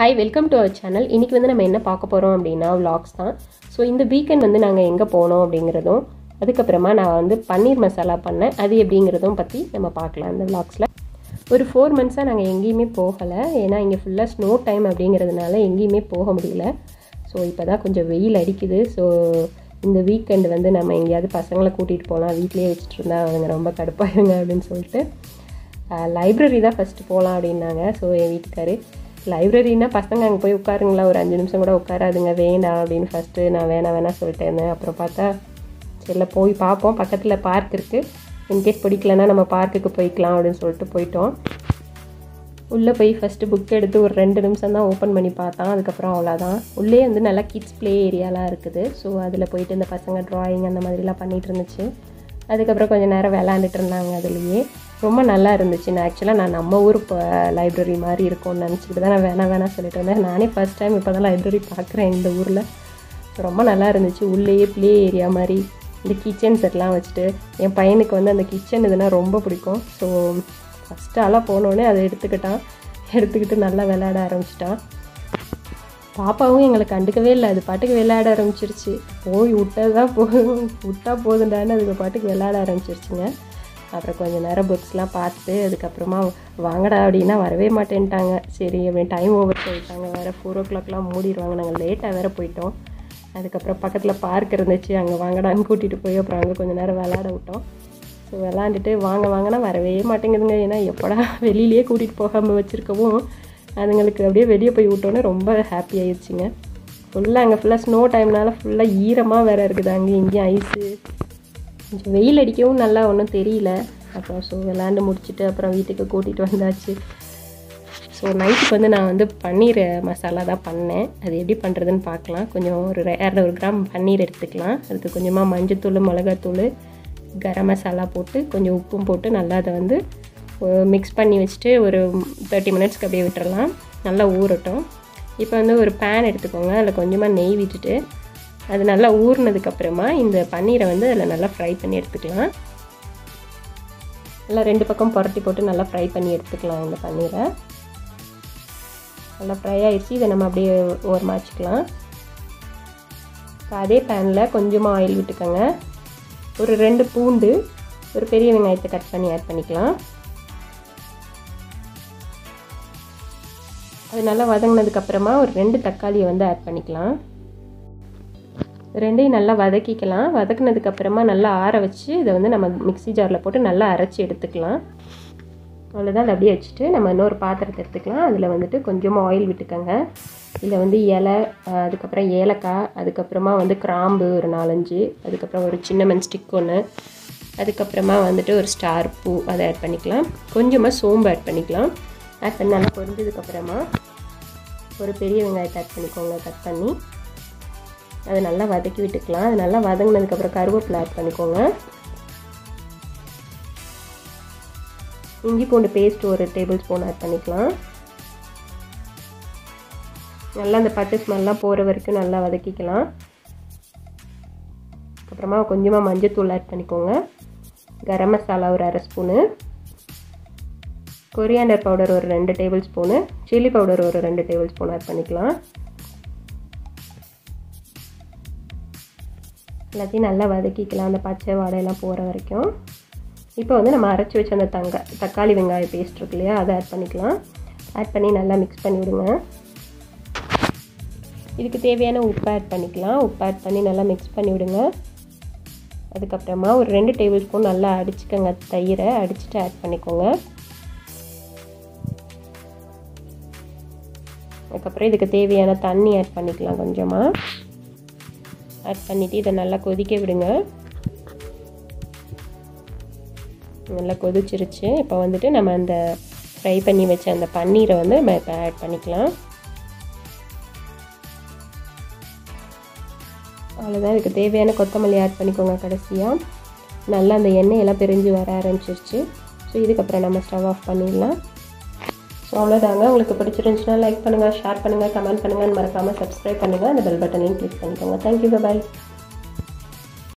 Hi welcome to our channel இன்றைக்கி வந்து நம்ம என்ன பார்க்க போகிறோம் அப்படின்னா vlogs தான். ஸோ இந்த வீக்கெண்ட் வந்து நாங்கள் எங்கே போனோம் அப்படிங்கிறதும் அதுக்கப்புறமா நான் வந்து பன்னீர் மசாலா பண்ணேன். அது எப்படிங்கிறதும் பற்றி நம்ம பார்க்கலாம் இந்த vlogsல. ஒரு ஃபோர் மந்த்ஸாக நாங்கள் எங்கேயுமே போகலை. ஏன்னா இங்கே ஃபுல்லாக ஸ்னோ டைம் அப்படிங்கிறதுனால எங்கேயுமே போக முடியல. ஸோ இப்போ தான் கொஞ்சம் வெயில் அடிக்குது. ஸோ இந்த வீக்கெண்டு வந்து நம்ம எங்கேயாவது பசங்களை கூட்டிகிட்டு போகலாம் வீட்லேயே வச்சுட்டு இருந்தால் அவங்க ரொம்ப கடுப்பாயிருங்க அப்படின்னு சொல்லிட்டு லைப்ரரி தான் ஃபஸ்ட்டு போகலாம் அப்படின்னாங்க. ஸோ என் வீட்டுக்காரு லைப்ரரினா பசங்க அங்கே போய் உட்காருங்களா? ஒரு அஞ்சு நிமிஷம் கூட உட்காராதுங்க. வேண்டாம் அப்படின்னு ஃபஸ்ட்டு நான் வேணாம் வேணாம் சொல்லிட்டேன் இருந்தேன் அப்புறம் பார்த்தா சரில போய் பார்ப்போம். பக்கத்தில் பார்க் இருக்குது இன்கேஸ் பிடிக்கலன்னா நம்ம பார்க்குக்கு போய்க்கலாம் அப்படின்னு சொல்லிட்டு போயிட்டோம். உள்ளே போய் ஃபஸ்ட்டு புக் எடுத்து ஒரு ரெண்டு நிமிஷம் தான் ஓப்பன் பண்ணி பார்த்தான். அதுக்கப்புறம் அவ்வளோதான் உள்ளே வந்து நல்லா கிட்ஸ் ப்ளே ஏரியாலாம் இருக்குது. ஸோ அதில் போயிட்டு இந்த பசங்க ட்ராயிங் அந்த மாதிரிலாம் பண்ணிகிட்டு இருந்துச்சு. அதுக்கப்புறம் கொஞ்சம் நேரம் விளாண்டுட்டு இருந்தாங்க அதுலேயே. ரொம்ப நல்லா இருந்துச்சு. நான் ஆக்சுவலாக நான் நம்ம ஊர் இப்போ லைப்ரரி மாதிரி இருக்கும்னு நினச்சிக்கிட்டு தான் நான் வேணாம் வேணாம் சொல்லிட்டு இருந்தேன். நானே ஃபஸ்ட் டைம் இப்போ தான் லைப்ரரி பார்க்குறேன் இந்த ஊரில். ரொம்ப நல்லா இருந்துச்சு. உள்ளேயே ப்ளே ஏரியா மாதிரி இந்த கிச்சன் செட்லாம் வச்சுட்டு என் பையனுக்கு வந்து அந்த கிச்சன் இதுனா ரொம்ப பிடிக்கும். ஸோ ஃபஸ்ட்டாலாம் போனோடனே அதை எடுத்துக்கிட்டான். எடுத்துக்கிட்டு நல்லா விளையாட ஆரம்பிச்சிட்டான். பாப்பாவும் எங்களை கண்டுக்கவே இல்லை. அது பாட்டுக்கு விளையாட ஆரம்பிச்சிருச்சு. போய் விட்டது தான் போதும் விட்டா போதுண்டான்னு அதுக்கு பாட்டுக்கு விளையாட ஆரம்பிச்சிருச்சுங்க. அப்புறம் கொஞ்சம் நேரம் புக்ஸ்லாம் பார்த்து அதுக்கப்புறமா வாங்கடா அப்படின்னா வரவே மாட்டேன்ட்டாங்க. சரி அப்படின்னு டைம் ஓவர் போயிட்டாங்க. வேறு ஃபோர் ஓ கிளாக்லாம் மூடிடுவாங்க. நாங்கள் லேட்டாக வேறு போயிட்டோம். அதுக்கப்புறம் பக்கத்தில் பார்க் இருந்துச்சு. அங்கே வாங்கடான்னு கூட்டிகிட்டு போய் அப்புறம் அங்கே கொஞ்சம் நேரம் விளாட விட்டோம். ஸோ விளாண்டுட்டு வாங்க வாங்கினா வரவே மாட்டேங்குதுங்க. ஏன்னா எப்படா வெளியிலேயே கூட்டிகிட்டு போகாமல் வச்சுருக்கவும் அதுங்களுக்கு அப்படியே வெளியே போய் விட்டோன்னே ரொம்ப ஹாப்பி ஆயிடுச்சுங்க. ஃபுல்லாக அங்கே ஃபுல்லாக ஸ்னோ டைம்னால ஃபுல்லாக ஈரமாக வேறு இருக்குது. அங்கேயும் இங்கேயும் ஐஸு வெயில் அடிக்கவும் நல்லா ஒன்றும் தெரியல. அப்புறம் ஸோ விளாண்டு முடிச்சுட்டு அப்புறம் வீட்டுக்கு கூட்டிகிட்டு வந்தாச்சு. ஸோ நைட்டுக்கு வந்து நான் வந்து பன்னீர் மசாலா தான் பண்ணேன். அது எப்படி பண்ணுறதுன்னு பார்க்கலாம். கொஞ்சம் ஒரு இரநூறு கிராம் பன்னீர் எடுத்துக்கலாம். அதுக்கு கொஞ்சமாக மஞ்சத்தூள் மிளகாத்தூள் கரம் மசாலா போட்டு கொஞ்சம் உப்பும் போட்டு நல்லா அதை வந்து மிக்ஸ் பண்ணி வச்சுட்டு ஒரு தேர்ட்டி மினிட்ஸ்க்கு அப்படியே விட்டுறலாம். நல்லா ஊறட்டும். இப்போ வந்து ஒரு பேன் எடுத்துக்கோங்க. அதில் கொஞ்சமாக நெய் விட்டுட்டு அது நல்லா ஊறினதுக்கப்புறமா இந்த பன்னீரை வந்து அதில் நல்லா ஃப்ரை பண்ணி எடுத்துக்கலாம். நல்லா ரெண்டு பக்கம் புரட்டி போட்டு நல்லா ஃப்ரை பண்ணி எடுத்துக்கலாம் இந்த பன்னீரை. நல்லா ஃப்ரை ஆகிடுச்சு இதை நம்ம அப்படியே ஓரமாக வச்சுக்கலாம். இப்போ அதே பேனில் கொஞ்சமாக ஆயில் விட்டுக்கோங்க. ஒரு ரெண்டு பூண்டு ஒரு பெரிய வெங்காயத்தை கட் பண்ணி ஆட் பண்ணிக்கலாம். அது நல்லா வதங்கினதுக்கப்புறமா ஒரு ரெண்டு தக்காளியை வந்து ஆட் பண்ணிக்கலாம். ரெண்டையும் நல்லா வதக்கிக்கலாம். வதக்குனதுக்கப்புறமா நல்லா ஆற வச்சு இதை வந்து நம்ம மிக்சி ஜாரில் போட்டு நல்லா அரைச்சி எடுத்துக்கலாம். அவ்வளோதான் அதை அப்படியே வச்சுட்டு நம்ம இன்னொரு பாத்திரத்தை எடுத்துக்கலாம். அதில் வந்துட்டு கொஞ்சமாக ஆயில் விட்டுக்கோங்க. இதில் வந்து இலை அதுக்கப்புறம் ஏலக்காய் அதுக்கப்புறமா வந்து கிராம்பு ஒரு நாலஞ்சு அதுக்கப்புறம் ஒரு சின்ன மண் ஸ்டிக் ஒன்று அதுக்கப்புறமா வந்துட்டு ஒரு ஸ்டார் பூ அதை ஆட் பண்ணிக்கலாம். கொஞ்சமாக சோம்பு ஆட் பண்ணிக்கலாம். ஆட் பண்ணி நல்லா பொரிஞ்சதுக்கப்புறமா ஒரு பெரிய வெங்காயத்தை ஆட் பண்ணிக்கோங்க. கட் பண்ணி. அதை நல்லா வதக்கி விட்டுக்கலாம். அது நல்லா வதங்கினதுக்கப்புறம் கருவேப்பிலை ஆட் பண்ணிக்கோங்க. இஞ்சி பூண்டு பேஸ்ட் ஒரு டேபிள் ஸ்பூன் ஆட் பண்ணிக்கலாம். நல்லா அந்த பட்டு ஸ்மெல்லாம் போகிற வரைக்கும் நல்லா வதக்கிக்கலாம். அப்புறமா கொஞ்சமாக மஞ்சத்தூள் ஆட் பண்ணிக்கோங்க. கரம் மசாலா ஒரு அரை ஸ்பூனு கொரியாண்டர் பவுடர் ஒரு ரெண்டு டேபிள் ஸ்பூனு சில்லி பவுடர் ஒரு ரெண்டு டேபிள் ஸ்பூன் ஆட் பண்ணிக்கலாம். எல்லாத்தையும் நல்லா வதக்கிக்கலாம். அந்த பச்சை வாடையெல்லாம் போகிற வரைக்கும். இப்போ வந்து நம்ம அரைச்சி வச்ச அந்த தங்க தக்காளி வெங்காய பேஸ்ட் இருக்கு இல்லையா? அதை ஆட் பண்ணிக்கலாம். ஆட் பண்ணி நல்லா மிக்ஸ் பண்ணி விடுங்க. இதுக்கு தேவையான உப்பு ஆட் பண்ணிக்கலாம். உப்பு ஆட் பண்ணி நல்லா மிக்ஸ் பண்ணி விடுங்க. அதுக்கப்புறமா ஒரு ரெண்டு டேபிள் ஸ்பூன் நல்லா அடிச்சுக்கோங்க தயிரை. அடிச்சுட்டு ஆட் பண்ணிக்கோங்க. அதுக்கப்புறம் இதுக்கு தேவையான தண்ணி ஆட் பண்ணிக்கலாம் கொஞ்சமாக ஆட் பண்ணிவிட்டு இதை நல்லா கொதிக்க விடுங்க. நல்லா கொதிச்சிருச்சு. இப்போ வந்துட்டு நம்ம அந்த ஃப்ரை பண்ணி வச்ச அந்த பன்னீரை வந்து நம்ம இப்போ ஆட் பண்ணிக்கலாம். அவ்வளோதான் இதுக்கு தேவையான கொத்தமல்லி ஆட் பண்ணிக்கோங்க கடைசியாக நல்லா அந்த எண்ணெயெல்லாம் பிரிஞ்சு வர ஆரம்பிச்சிருச்சு. ஸோ இதுக்கப்புறம் நம்ம ஸ்டவ் ஆஃப் பண்ணிடலாம். அவ்வளோதாங்க உங்களுக்கு பிடிச்சிருந்துச்சுன்னா லைக் பண்ணுங்கள் ஷேர் பண்ணுங்கள் கமெண்ட் பண்ணுங்கள் மறக்காமல் சப்ஸ்கிரைப் பண்ணுங்கள் அந்த பெல் பட்டனையும் கிளிக் பண்ணிக்கோங்க. Thank you bye